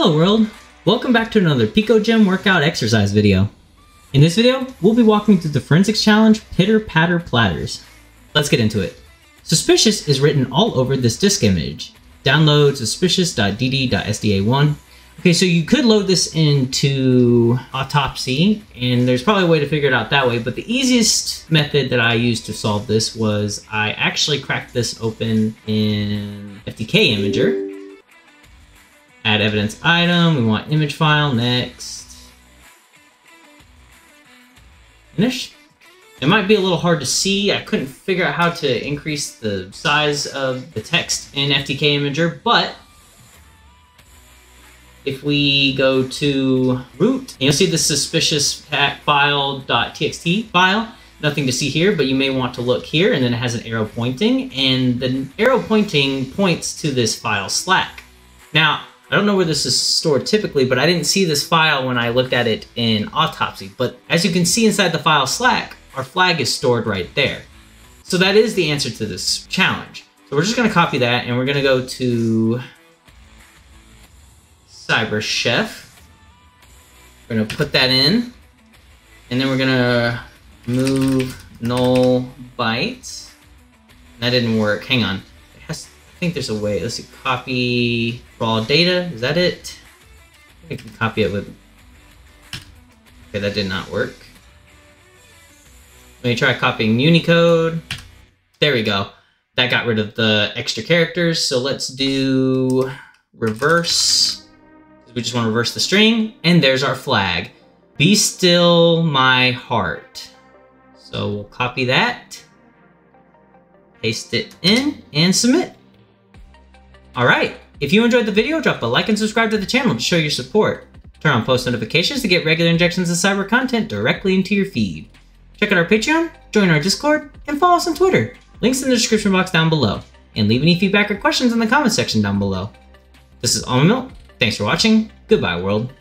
Hello world! Welcome back to another picoGym workout exercise video. In this video, we'll be walking through the Forensics Challenge Pitter Patter Platters. Let's get into it. Suspicious is written all over this disk image. Download suspicious.dd.sda1. Okay, so you could load this into Autopsy, and there's probably a way to figure it out that way, but the easiest method that I used to solve this was I actually cracked this open in FTK Imager, Add evidence item. We want image file. Next. Finish. It might be a little hard to see. I couldn't figure out how to increase the size of the text in FTK Imager, but if we go to root, you'll see the suspicious pack file.txt file. Nothing to see here, but you may want to look here, and then it has an arrow pointing, and the arrow pointing points to this file Slack. Now, I don't know where this is stored typically, but I didn't see this file when I looked at it in Autopsy. But as you can see inside the file Slack, our flag is stored right there. So that is the answer to this challenge. So we're just going to copy that and we're going to go to CyberChef. We're going to put that in. And then we're going to move null bytes. That didn't work. Hang on. Think there's a way. Let's see. Copy raw data. Is that it? I can copy it with... Okay, that did not work. Let me try copying Unicode. There we go. That got rid of the extra characters. So let's do reverse. We just want to reverse the string. And there's our flag. Be still my heart. So we'll copy that. Paste it in and submit. Alright, if you enjoyed the video, drop a like and subscribe to the channel to show your support. Turn on post notifications to get regular injections of cyber content directly into your feed. Check out our Patreon, join our Discord, and follow us on Twitter. Links in the description box down below. And leave any feedback or questions in the comment section down below. This is Almond Milk. Thanks for watching. Goodbye, world.